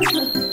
Ha ha ha.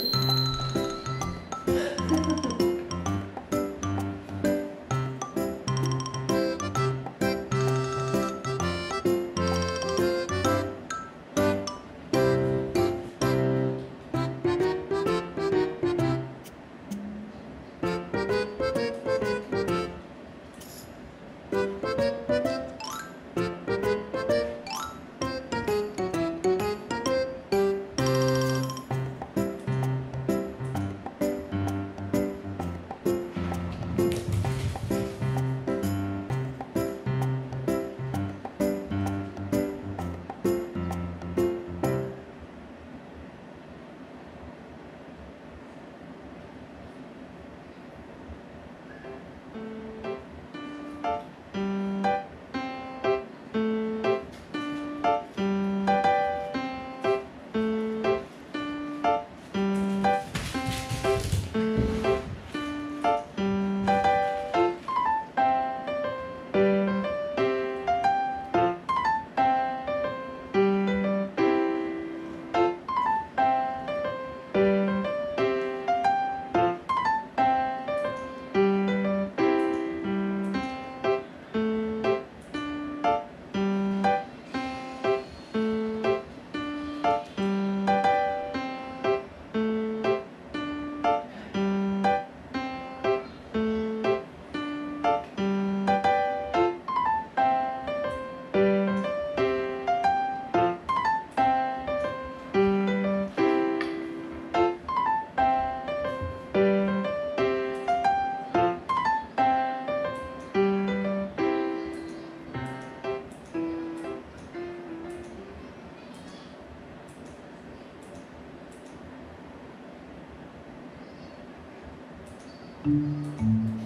うん。